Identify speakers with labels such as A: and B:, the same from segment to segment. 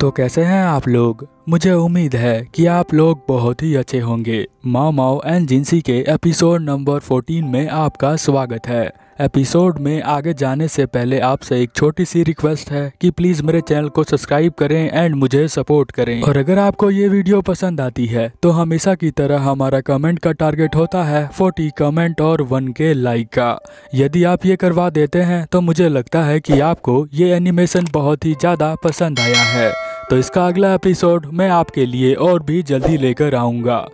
A: तो कैसे हैं आप लोग? मुझे उम्मीद है कि आप लोग बहुत ही अच्छे होंगे। माओ माओ एंड जिंसी के एपिसोड नंबर 14 में आपका स्वागत है। एपिसोड में आगे जाने से पहले आपसे एक छोटी सी रिक्वेस्ट है कि प्लीज़ मेरे चैनल को सब्सक्राइब करें एंड मुझे सपोर्ट करें। और अगर आपको ये वीडियो पसंद आती है तो हमेशा की तरह हमारा कमेंट का टारगेट होता है 40 कमेंट और 1 के लाइक का। यदि आप ये करवा देते हैं तो मुझे लगता है कि आपको ये एनिमेशन बहुत ही ज़्यादा पसंद आया है। तो इसका अगला एपिसोड मैं आपके लिए और भी जल्दी लेकर आऊँगा।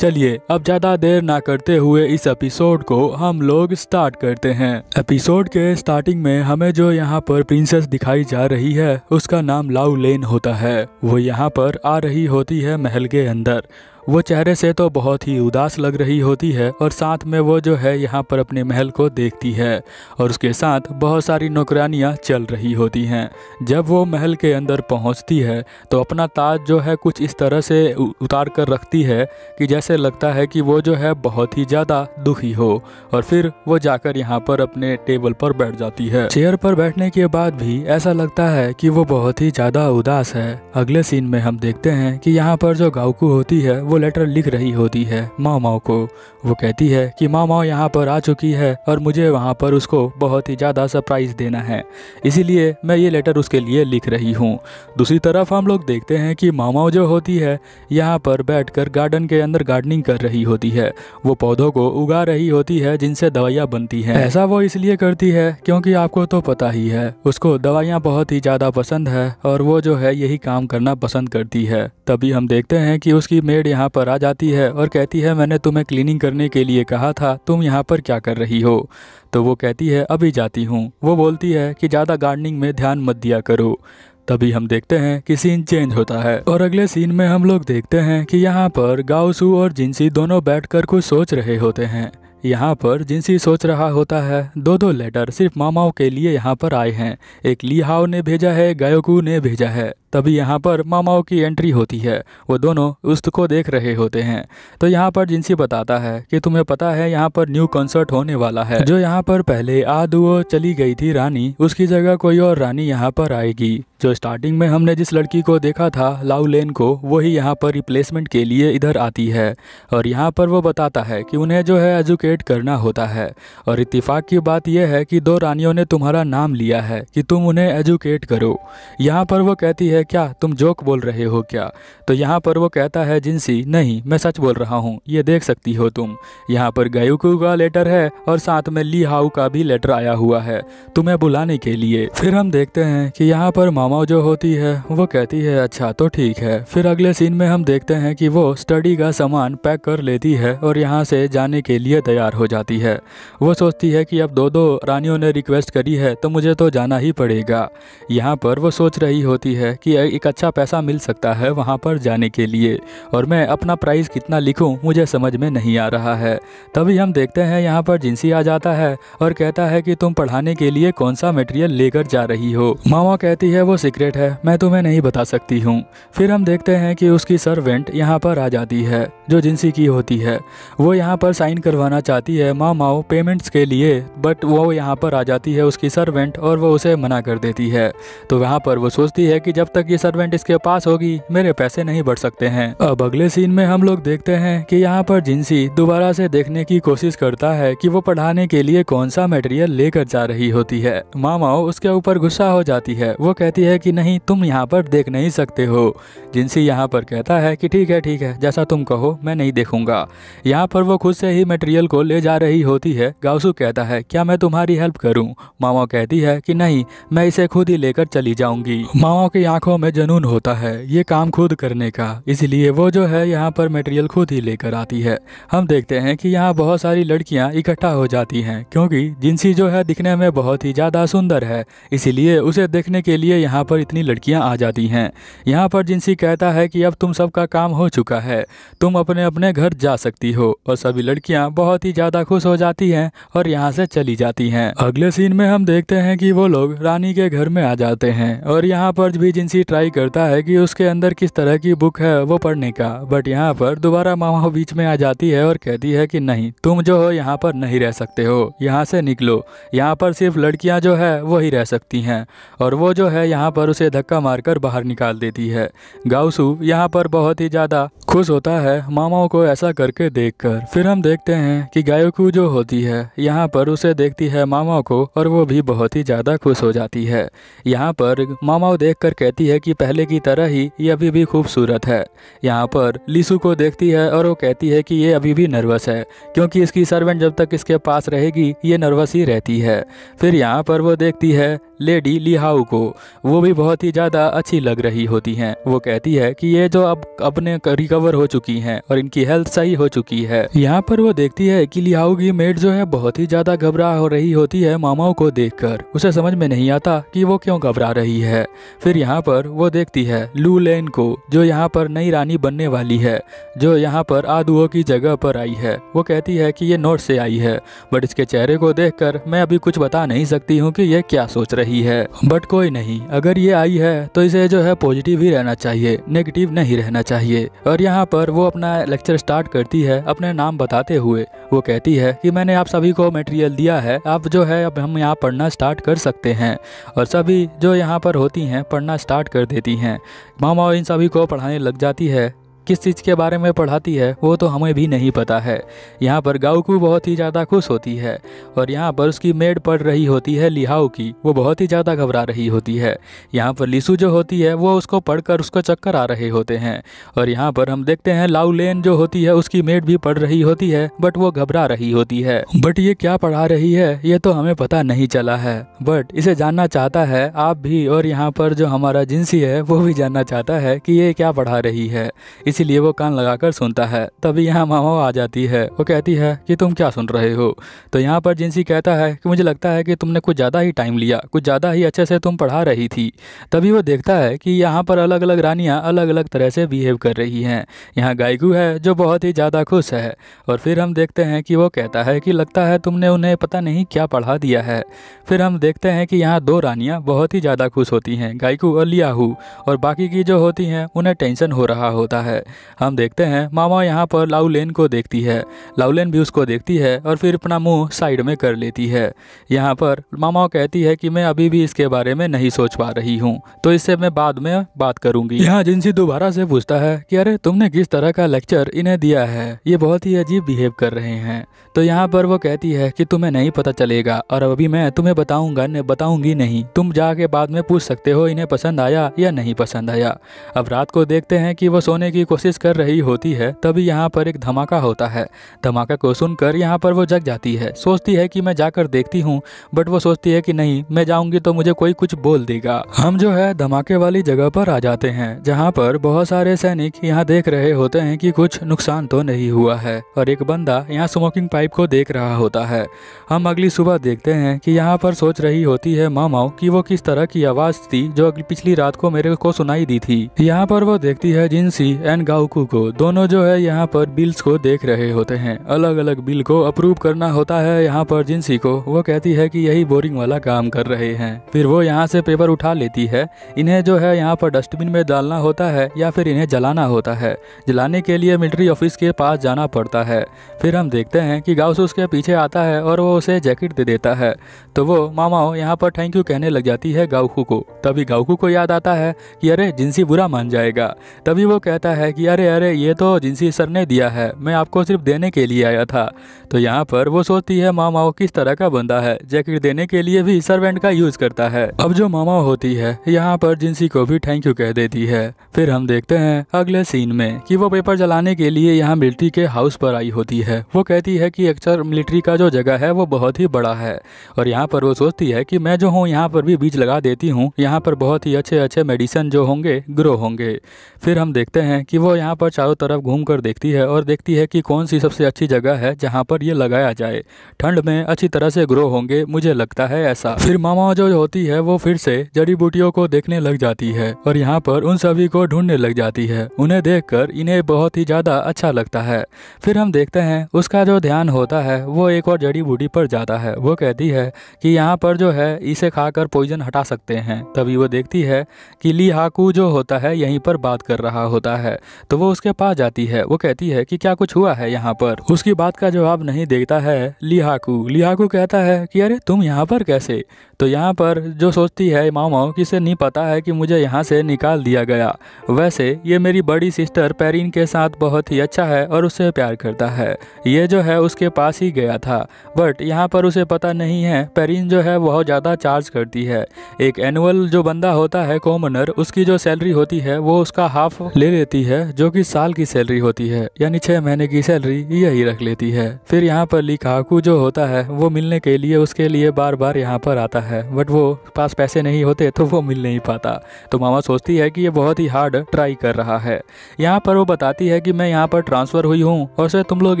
A: चलिए, अब ज़्यादा देर ना करते हुए इस एपिसोड को हम लोग स्टार्ट करते हैं। एपिसोड के स्टार्टिंग में हमें जो यहाँ पर प्रिंसेस दिखाई जा रही है, उसका नाम लाउ लेन होता है। वो यहाँ पर आ रही होती है महल के अंदर। वो चेहरे से तो बहुत ही उदास लग रही होती है और साथ में वो जो है यहाँ पर अपने महल को देखती है और उसके साथ बहुत सारी नौकरानियाँ चल रही होती हैं। जब वो महल के अंदर पहुँचती है तो अपना ताज जो है कुछ इस तरह से उतार कर रखती है कि जैसे लगता है कि वो जो है बहुत ही ज़्यादा दुखी हो और फिर वो जाकर यहाँ पर अपने टेबल पर बैठ जाती है। चेयर पर बैठने के बाद भी ऐसा लगता है कि वो बहुत ही ज़्यादा उदास है। अगले सीन में हम देखते हैं कि यहाँ पर जो गाउकू होती है, वो लेटर लिख रही होती है माओ माओ को। वो कहती है कि माओ माओ यहाँ पर आ चुकी है और मुझे वहाँ पर उसको बहुत ही ज़्यादा सरप्राइज़ देना है। इसीलिए मैं ये लेटर उसके लिए लिख रही हूँ। दूसरी तरफ़ हम लोग देखते हैं कि माओ माओ जो होती है, यहाँ पर बैठकर गार्डन के अंदर गार्डनिंग कर रही होती है। वो पौधों को उगा रही होती है जिनसे दवाइयाँ बनती हैं। ऐसा वो इसलिए करती है क्योंकि आपको तो पता ही है, उसको दवाइयाँ बहुत ही ज़्यादा पसंद है और वो जो है यही काम करना पसंद करती है। तभी हम देखते हैं कि उसकी मेड यहाँ यहाँ पर आ जाती है और कहती है, मैंने तुम्हें क्लीनिंग करने के लिए कहा था, तुम यहाँ पर क्या कर रही हो? तो वो कहती है, अभी जाती हूँ। वो बोलती है कि, ज़्यादा गार्डनिंग में ध्यान मत दिया करो। तभी हम देखते हैं कि सीन चेंज होता है। और अगले सीन में हम लोग देखते हैं कि यहाँ पर गाउसू और जिंसी दोनों बैठकर कुछ सोच रहे होते हैं। यहाँ पर जिनसी सोच रहा होता है दो दो लेटर सिर्फ़ मामाओं के लिए यहाँ पर आए हैं। एक लीहाओ ने भेजा है, गायोकू ने भेजा है। तभी यहाँ पर मामाओं की एंट्री होती है। वो दोनों उसको देख रहे होते हैं। तो यहाँ पर जिनसी बताता है कि तुम्हें पता है यहाँ पर न्यू कॉन्सर्ट होने वाला है। जो यहाँ पर पहले आदुओ चली गई थी रानी, उसकी जगह कोई और रानी यहाँ पर आएगी। जो स्टार्टिंग में हमने जिस लड़की को देखा था लाउ लेन को, वही यहाँ पर रिप्लेसमेंट के लिए इधर आती है। और यहाँ पर वो बताता है कि उन्हें जो है एजुकेट करना होता है। और इतफाक़ की बात यह है कि दो रानियों ने तुम्हारा नाम लिया है कि तुम उन्हें एजुकेट करो। यहाँ पर वो कहती है, क्या तुम जोक बोल रहे हो क्या? तो यहाँ पर वो कहता है, जिनसी, नहीं, मैं सच बोल रहा हूँ, ये देख सकती हो तुम। यहाँ पर गायुकू का लेटर है और साथ में ली हाउ का भी लेटर आया हुआ है, तुम्हें बुलाने के लिए। फिर हम देखते हैं कि यहाँ पर मामा जो होती है, वो कहती है अच्छा तो ठीक है। फिर अगले सीन में हम देखते हैं कि वो स्टडी का सामान पैक कर लेती है और यहाँ से जाने के लिए तैयार हो जाती है। वो सोचती है कि अब दो दो रानियों ने रिक्वेस्ट करी है तो मुझे तो जाना ही पड़ेगा। यहाँ पर वो सोच रही होती है कि एक अच्छा पैसा मिल सकता है वहाँ पर जाने के लिए, और मैं अपना प्राइस कितना लिखूँ, मुझे समझ में नहीं आ रहा है। तभी हम देखते हैं यहाँ पर जिनसी आ जाता है और कहता है कि तुम पढ़ाने के लिए कौन सा मटेरियल लेकर जा रही हो? मामा कहती है, वो सीक्रेट है, मैं तुम्हें नहीं बता सकती हूँ। फिर हम देखते हैं कि उसकी सर्वेंट यहाँ पर आ जाती है, जो जिनसी की होती है। वो यहाँ पर साइन करवाना चाहती है मामाओ पेमेंट्स के लिए बट वो यहाँ पर आ जाती है उसकी सर्वेंट और वो उसे मना कर देती है। तो वहाँ पर वो सोचती है कि जब तक ये सर्वेंट इसके पास होगी, मेरे पैसे नहीं बढ़ सकते हैं। अब अगले सीन में हम लोग देखते हैं कि यहाँ पर जिनसी दोबारा से देखने की कोशिश करता है कि वो पढ़ाने के लिए कौन सा मटेरियल लेकर जा रही होती है। मामाओ उसके ऊपर गुस्सा हो जाती है। वो कहती है कि नहीं, तुम यहाँ पर देख नहीं सकते हो। जिनसी यहाँ पर कहता है कि ठीक है ठीक है, जैसा तुम कहो, मैं नहीं देखूँगा। यहाँ पर वो खुद से ही मटेरियल को ले जा रही होती है गाउसू कहता है, क्या मैं तुम्हारी हेल्प करूँ? मामा कहती है कि नहीं, मैं इसे खुद ही लेकर चली जाऊँगी। मामा की आँखों में जनून होता है, ये काम खुद करने का, इसलिए वो जो है यहाँ पर मटेरियल खुद ही लेकर आती है। हम देखते हैं कि यहाँ बहुत सारी लड़कियाँ इकट्ठा हो जाती हैं, क्योंकि जिनसी जो है दिखने में बहुत ही ज़्यादा सुंदर है, इसीलिए उसे देखने के लिए यहाँ पर इतनी लड़कियाँ आ जाती हैं। यहाँ पर जिनसी कहता है कि अब तुम सबका काम हो चुका है, तुम अपने अपने घर जा सकती हो, और सभी लड़कियाँ बहुत ही ही ज़्यादा खुश हो जाती हैं और यहाँ से चली जाती हैं। अगले सीन में हम देखते हैं कि वो लोग रानी के घर में आ जाते हैं और यहाँ पर भी जिनसी ट्राई करता है कि उसके अंदर किस तरह की बुक है वो पढ़ने का बट यहाँ पर दोबारा मामा बीच में आ जाती है और कहती है कि नहीं, तुम जो हो यहाँ पर नहीं रह सकते हो, यहाँ से निकलो। यहाँ पर सिर्फ़ लड़कियाँ जो है वही रह सकती हैं और वो जो है यहाँ पर उसे धक्का मारकर बाहर निकाल देती है। गाउसू यहाँ पर बहुत ही ज़्यादा खुश होता है मामाओं को ऐसा करके देखकर। फिर हम देखते हैं कि गायकू जो होती है, यहाँ पर उसे देखती है मामा को और वो भी बहुत ही ज़्यादा खुश हो जाती है। यहाँ पर मामाओं देखकर कहती है कि पहले की तरह ही ये अभी भी खूबसूरत है। यहाँ पर लीसू को देखती है और वो कहती है कि ये अभी भी नर्वस है, क्योंकि इसकी सर्वेंट जब तक इसके पास रहेगी, ये नर्वस ही रहती है। फिर यहाँ पर वो देखती है लेडी लिहाऊ को, वो भी बहुत ही ज़्यादा अच्छी लग रही होती हैं। वो कहती है कि ये जो अब अपने रिकवर हो चुकी हैं और इनकी हेल्थ सही हो चुकी है। यहाँ पर वो देखती है कि लिहाऊ की मेड जो है बहुत ही ज़्यादा घबरा हो रही होती है मामाओं को देखकर। उसे समझ में नहीं आता कि वो क्यों घबरा रही है। फिर यहाँ पर वो देखती है लू लेन को, जो यहाँ पर नई रानी बनने वाली है, जो यहाँ पर आदुओं की जगह पर आई है। वो कहती है कि ये नोट से आई है, बट इसके चेहरे को देखकर मैं अभी कुछ बता नहीं सकती हूँ कि ये क्या सोच रही है। बट कोई नहीं, अगर ये आई है तो इसे जो है पॉजिटिव ही रहना चाहिए, नेगेटिव नहीं रहना चाहिए। और यहाँ पर वो अपना लेक्चर स्टार्ट करती है अपने नाम बताते हुए। वो कहती है कि मैंने आप सभी को मटेरियल दिया है, आप जो है अब हम यहाँ पढ़ना स्टार्ट कर सकते हैं। और सभी जो यहाँ पर होती हैं, पढ़ना स्टार्ट कर देती हैं। मामा इन सभी को पढ़ाने लग जाती है। किस चीज़ के बारे में पढ़ाती है, वो तो हमें भी नहीं पता है। यहाँ पर गाउकू बहुत ही ज़्यादा खुश होती है और यहाँ पर उसकी मेड पढ़ रही होती है लिहाओ की, वो बहुत ही ज़्यादा घबरा रही होती है। यहाँ पर लिसू जो होती है, वो उसको पढ़कर उसको चक्कर आ रहे होते हैं और यहाँ पर हम देखते हैं लाउ लेन जो होती है, उसकी मेड भी पढ़ रही होती है, बट वो घबरा रही होती है। बट ये क्या पढ़ा रही है, ये तो हमें पता नहीं चला है, बट इसे जानना चाहता है आप भी और यहाँ पर जो हमारा जिनसी है, वो भी जानना चाहता है कि ये क्या पढ़ा रही है। इस इसीलिए वो कान लगाकर सुनता है। तभी यहाँ मामा आ जाती है। वो कहती है कि तुम क्या सुन रहे हो? तो यहाँ पर जिनसी कहता है कि, मुझे लगता है कि तुमने कुछ ज़्यादा ही टाइम लिया, कुछ ज़्यादा ही अच्छे से तुम पढ़ा रही थी। तभी वो देखता है कि यहाँ पर अलग अलग रानियाँ अलग अलग तरह से बिहेव कर रही हैं। यहाँ गायकू है, जो बहुत ही ज़्यादा खुश है। और फिर हम देखते हैं कि वो कहता है कि, लगता है तुमने उन्हें पता नहीं क्या पढ़ा दिया है। फिर हम देखते हैं कि यहाँ दो रानियाँ बहुत ही ज़्यादा खुश होती हैं, गायकू और लियाहू। और बाकी की जो होती हैं, उन्हें टेंशन हो रहा होता है। हम देखते हैं, मामा यहाँ पर लाउलेन को देखती है। लाउलेन भी उसको देखती है और फिर अपना मुँह साइड में कर लेती है। यहाँ पर मामा कहती है कि मैं अभी भी इसके बारे में नहीं सोच पा रही हूँ तो इससे मैं बाद में बात करूँगी। यहाँ जिनसी दोबारा से पूछता है कि अरे तुमने किस तरह का लेक्चर इन्हें दिया है, ये बहुत ही अजीब बिहेव कर रहे हैं। तो यहाँ पर वो कहती है कि तुम्हें नहीं पता चलेगा और अभी मैं तुम्हें बताऊँगा बताऊँगी नहीं। तुम जाके बाद में पूछ सकते हो इन्हें पसंद आया या नहीं पसंद आया। अब रात को देखते हैं कि वो सोने की कोशिश कर रही होती है, तभी यहाँ पर एक धमाका होता है। धमाका को सुनकर यहाँ पर वो जग जाती है। सोचती है कि मैं जाकर देखती हूँ, बट वो सोचती है कि नहीं, मैं जाऊँगी तो मुझे कोई कुछ बोल देगा। हम जो है धमाके वाली जगह पर आ जाते हैं, जहाँ पर बहुत सारे सैनिक यहाँ देख रहे होते हैं कि कुछ नुकसान तो नहीं हुआ है, और एक बंदा यहाँ स्मोकिंग पाइप को देख रहा होता है। हम अगली सुबह देखते हैं कि यहाँ पर सोच रही होती है मामाओ कि वो किस तरह की आवाज़ थी जो पिछली रात को मेरे को सुनाई दी थी। यहाँ पर वो देखती है जिनसी एंड गाउकू को, दोनों जो है यहाँ पर बिल्स को देख रहे होते हैं। अलग अलग बिल को अप्रूव करना होता है यहाँ पर जिनसी को। वो कहती है कि यही बोरिंग वाला काम कर रहे हैं। फिर वो यहाँ से पेपर उठा लेती है। इन्हें जो है यहाँ पर डस्टबिन में डालना होता है या फिर इन्हें जलाना होता है। जलाने के लिए मिलिट्री ऑफ़िस के पास जाना पड़ता है। फिर हम देखते हैं कि गाउस उसके पीछे आता है और वो उसे जैकेट दे देता है। तो वो, मामाओ, यहाँ पर थैंक यू कहने लग जाती है गाउकू को। तभी गाउकू को याद आता है कि अरे, जिनसी बुरा मान जाएगा। तभी वो कहता है कि अरे अरे, ये तो जिनसी सर ने दिया है, मैं आपको सिर्फ़ देने के लिए आया था। तो यहाँ पर वो सोचती है, मामाओ, किस तरह का बंदा है, जैकेट देने के लिए भी सर्वेंट का यूज़ करता है। अब जो मामा होती है, यहाँ पर जिनसी को भी थैंक यू कह देती है। फिर हम देखते हैं अगले सीन में कि वो पेपर जलाने के लिए यहाँ मिलिट्री के हाउस पर आई होती है। वो कहती है कि अक्सर मिलिट्री का जो जगह है, वो बहुत ही बड़ा है। और यहाँ पर वो सोचती है कि मैं जो हूँ, यहाँ पर भी बीज लगा देती हूँ। यहाँ पर बहुत ही अच्छे अच्छे मेडिसिन जो होंगे ग्रो होंगे। फिर हम देखते हैं कि कि वो यहाँ पर चारों तरफ़ घूम कर देखती है और देखती है कि कौन सी सबसे अच्छी जगह है जहाँ पर ये लगाया जाए। ठंड में अच्छी तरह से ग्रो होंगे, मुझे लगता है ऐसा। फिर मामा जो होती है, वो फिर से जड़ी बूटियों को देखने लग जाती है और यहाँ पर उन सभी को ढूँढने लग जाती है। उन्हें देखकर इन्हें बहुत ही ज़्यादा अच्छा लगता है। फिर हम देखते हैं, उसका जो ध्यान होता है, वो एक और जड़ी बूटी पर जाता है। वो कहती है कि यहाँ पर जो है, इसे खाकर पॉइजन हटा सकते हैं। तभी वो देखती है कि ली हाकू जो होता है, यहीं पर बात कर रहा होता है। तो वो उसके पास जाती है। वो कहती है कि क्या कुछ हुआ है यहाँ पर? उसकी बात का जवाब नहीं देता है लिहाकू। लिहाकू कहता है कि अरे तुम यहाँ पर कैसे? तो यहाँ पर जो सोचती है माओ किसे नहीं पता है कि मुझे यहाँ से निकाल दिया गया। वैसे ये मेरी बड़ी सिस्टर पेरिन के साथ बहुत ही अच्छा है और उससे प्यार करता है। ये जो है उसके पास ही गया था। बट यहाँ पर उसे पता नहीं है, पेरिन जो है बहुत ज़्यादा चार्ज करती है। एक एनुअल जो बंदा होता है कॉमनर उसकी जो सैलरी होती है, वो उसका हाफ़ ले लेती है। जो कि साल की सैलरी होती है, यानी छह महीने की सैलरी यही रख लेती है। फिर यहाँ पर लिखाकू जो होता है, वो मिलने के लिए, उसके लिए बार बार यहाँ पर आता है। बट वो पास पैसे नहीं होते तो वो मिल नहीं पाता। तो मामा सोचती है कि ये बहुत ही हार्ड ट्राई कर रहा है। यहाँ पर वो बताती है कि मैं यहाँ पर ट्रांसफ़र हुई हूँ, और सर तुम लोग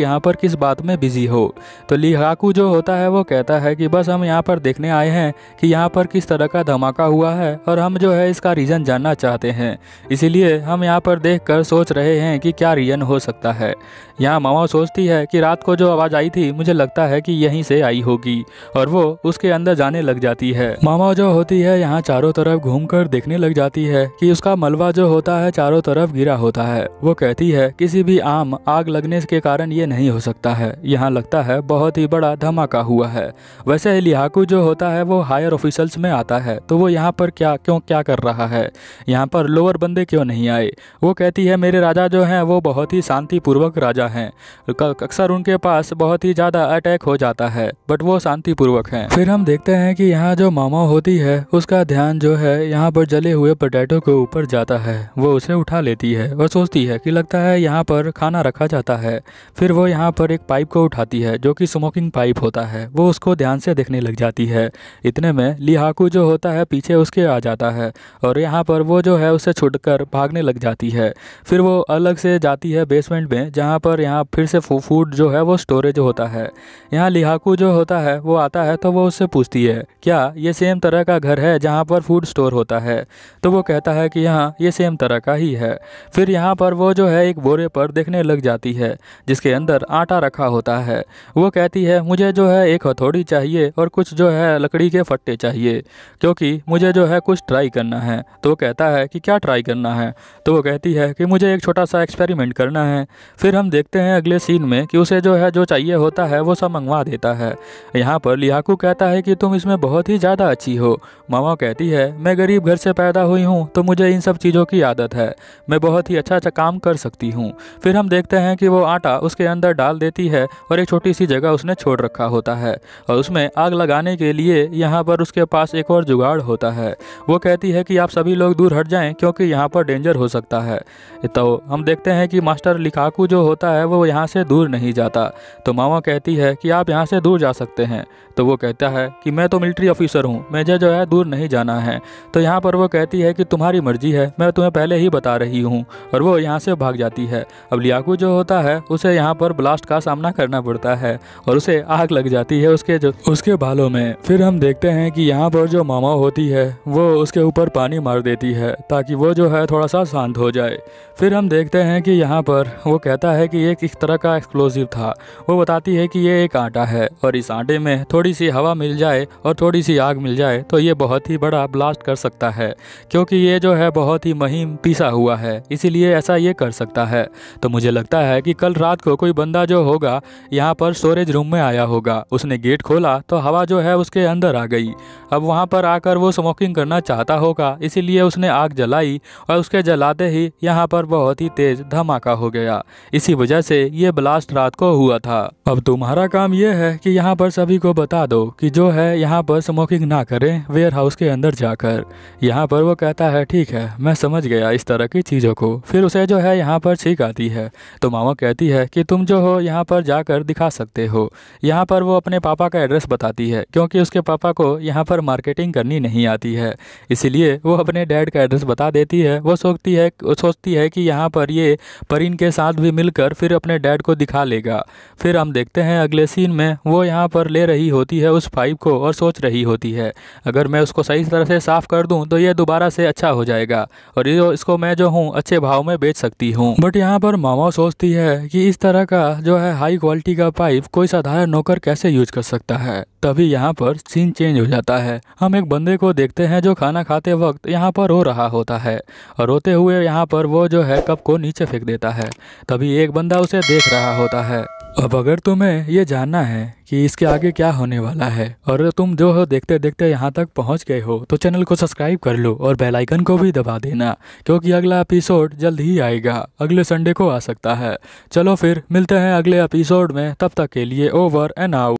A: यहाँ पर किस बात में बिज़ी हो? तो लिहाकू जो होता है, वो कहता है कि बस हम यहाँ पर देखने आए हैं कि यहाँ पर किस तरह का धमाका हुआ है, और हम जो है इसका रीज़न जानना चाहते हैं। इसीलिए हम यहाँ पर देख कर सोच रहे हैं कि क्या रीज़न हो सकता है। यहाँ मामा सोचती है कि रात को जो आवाज़ आई थी, मुझे लगता है कि यहीं से आई होगी, और वो उसके अंदर जाने लग जाती है। मामा जो होती है, यहाँ चारों तरफ़ घूमकर देखने लग जाती है कि उसका मलबा जो होता है, चारों तरफ़ गिरा होता है। वो कहती है, किसी भी आम, आग लगने के कारण ये नहीं हो सकता है। यहाँ लगता है, बहुत ही बड़ा धमाका हुआ है। वैसे लिहाकू जो होता है, वो हायर ऑफिसल्स में आता है तो वो यहाँ पर क्या, क्यों, क्या कर रहा है? यहाँ पर लोअर बंदे क्यों नहीं आए? वो कहती है मेरे राजा जो हैं, वो बहुत ही शांतिपूर्वक राजा हैं। अक्सर उनके पास बहुत ही ज़्यादा अटैक हो जाता है, बट वो शांतिपूर्वक हैं। फिर हम देखते हैं कि यहाँ जो मामा होती है, उसका ध्यान जो है, यहाँ पर जले हुए पोटैटो के ऊपर जाता है। वो उसे उठा लेती है और सोचती है कि लगता है यहाँ पर खाना रखा जाता है। फिर वो यहाँ पर एक पाइप को उठाती है, जो कि स्मोकिंग पाइप होता है। वो उसको ध्यान से देखने लग जाती है। इतने में लिहाकू जो होता है, पीछे उसके आ जाता है और यहाँ पर वो जो है, उसे छुटकर भागने लग जाती है। फिर वो अलग से जाती है बेसमेंट में, जहाँ पर यहाँ फिर से फ़ूड जो है वो स्टोरेज होता है। यहाँ लिहाकू जो होता है, वो आता है तो वो उससे पूछती है, क्या ये सेम तरह का घर है जहाँ पर फ़ूड स्टोर होता है? तो वो कहता है कि यहाँ ये सेम तरह का ही है। फिर यहाँ पर वो जो है एक बोरे पर देखने लग जाती है, जिसके अंदर आटा रखा होता है। वो कहती है, मुझे जो है एक हथौड़ी चाहिए और कुछ जो है लकड़ी के फट्टे चाहिए, क्योंकि मुझे जो है कुछ ट्राई करना है। तो वो कहता है कि, क्या ट्राई करना है? तो वो कहती है कि मुझे एक छोटा सा एक्सपेरिमेंट करना है। फिर हम देखते हैं अगले सीन में कि उसे जो है, जो चाहिए होता है, वो सब मंगवा देता है। यहाँ पर लिहाकू कहता है कि तुम इसमें बहुत ही ज़्यादा अच्छी हो। मामा कहती है, मैं गरीब घर से पैदा हुई हूँ तो मुझे इन सब चीज़ों की आदत है। मैं बहुत ही अच्छा अच्छा काम कर सकती हूँ। फिर हम देखते हैं कि वो आटा उसके अंदर डाल देती है और एक छोटी सी जगह उसने छोड़ रखा होता है और उसमें आग लगाने के लिए यहाँ पर उसके पास एक और जुगाड़ होता है। वो कहती है कि आप सभी लोग दूर हट जाएँ, क्योंकि यहाँ पर डेंजर हो सकता है। तो हम देखते हैं कि मास्टर लिखाकू जो होता है, वो यहाँ से दूर नहीं जाता। तो मामा कहती है कि आप यहाँ से दूर जा सकते हैं। तो वो कहता है कि मैं तो मिलिट्री ऑफिसर हूँ, मुझे जो है दूर नहीं जाना है। तो यहाँ पर वो कहती है कि तुम्हारी मर्ज़ी है, मैं तुम्हें पहले ही बता रही हूँ। और वो यहाँ से भाग जाती है। अब लियाकू जो होता है, उसे यहाँ पर ब्लास्ट का सामना करना पड़ता है और उसे आग लग जाती है उसके जो, उसके बालों में। फिर हम देखते हैं कि यहाँ पर जो मामा होती है, वो उसके ऊपर पानी मार देती है, ताकि वो जो है थोड़ा सा शांत हो जाए। फिर हम देखते हैं कि यहाँ पर वो कहता है कि ये किस तरह का एक्सप्लोजिव था। वो बताती है कि ये एक आटा है और इस आटे में थोड़ी सी हवा मिल जाए और थोड़ी सी आग मिल जाए तो ये बहुत ही बड़ा ब्लास्ट कर सकता है, क्योंकि ये जो है बहुत ही महीम पीसा हुआ है, इसीलिए ऐसा ये कर सकता है। तो मुझे लगता है कि कल रात को कोई बंदा जो होगा, यहाँ पर स्टोरेज रूम में आया होगा। उसने गेट खोला तो हवा जो है उसके अंदर आ गई। अब वहाँ पर आकर वो स्मोकिंग करना चाहता होगा, इसीलिए उसने आग जलाई और उसके जलाते ही यहाँ पर बहुत ही तेज धमाका हो गया। इसी वजह से ये ब्लास्ट रात को हुआ था। अब तुम्हारा काम यह है कि यहाँ पर सभी को बता दो कि जो है यहाँ पर स्मोकिंग ना करें वेयर हाउस के अंदर जाकर। यहाँ पर वो कहता है, ठीक है, मैं समझ गया इस तरह की चीज़ों को। फिर उसे जो है यहाँ पर छीक आती है। तो मामा कहती है कि तुम जो हो यहाँ पर जाकर दिखा सकते हो। यहाँ पर वो अपने पापा का एड्रेस बताती है, क्योंकि उसके पापा को यहाँ पर मार्केटिंग करनी नहीं आती है। इसीलिए वो अपने डैड का एड्रेस बता देती है। वो सोचती है सोचती है कि यहाँ पर ये परिन के साथ भी मिलकर फिर अपने डैड को दिखा लेगा। फिर हम देखते हैं अगले सीन में वो यहाँ पर ले रही होती है उस पाइप को और सोच रही होती है, अगर मैं उसको सही तरह से साफ़ कर दूँ तो ये दोबारा से अच्छा हो जाएगा और ये इसको मैं जो हूँ अच्छे भाव में बेच सकती हूँ। बट यहाँ पर मामा सोचती है कि इस तरह का जो है हाई क्वालिटी का पाइप कोई साधारण नौकर कैसे यूज़ कर सकता है? तभी यहाँ पर सीन चेंज हो जाता है। हम एक बंदे को देखते हैं जो खाना खाते वक्त यहाँ पर रो रहा होता है और रोते हुए यहाँ पर वो जो है कप को नीचे फेंक देता है। तभी एक बंदा उसे देख रहा होता है। अब अगर तुम्हें ये जानना है कि इसके आगे क्या होने वाला है, और तुम जो हो देखते देखते यहाँ तक पहुँच गए हो तो चैनल को सब्सक्राइब कर लो और बेल आइकन को भी दबा देना, क्योंकि अगला एपिसोड जल्द ही आएगा। अगले संडे को आ सकता है। चलो फिर, मिलते हैं अगले एपिसोड में, तब तक के लिए ओवर एंड आउट